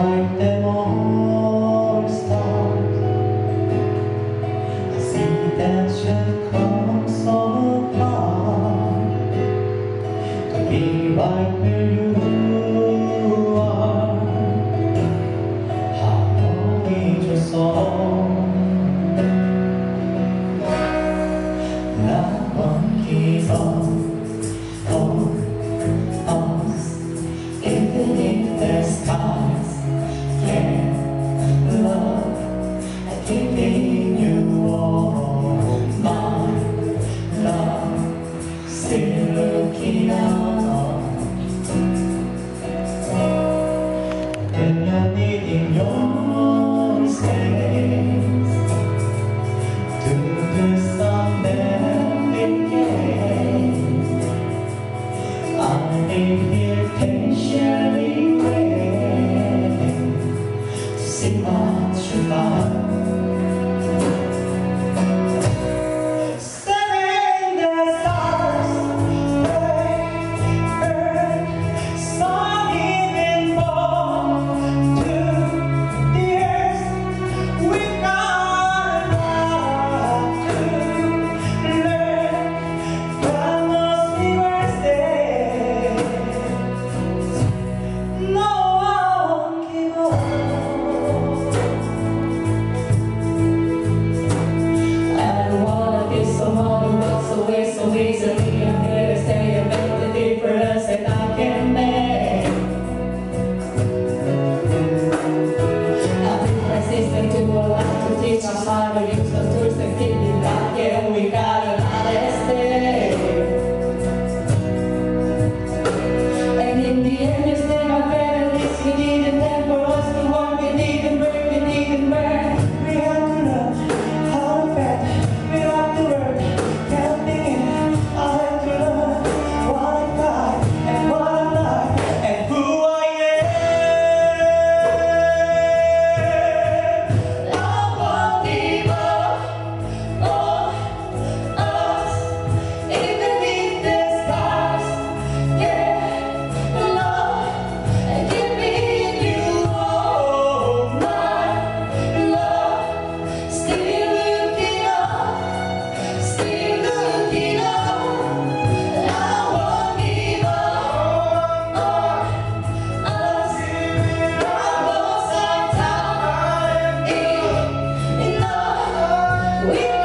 Find stars. I see that should come so far To be right where you are. How Enough. Thank you. Yeah.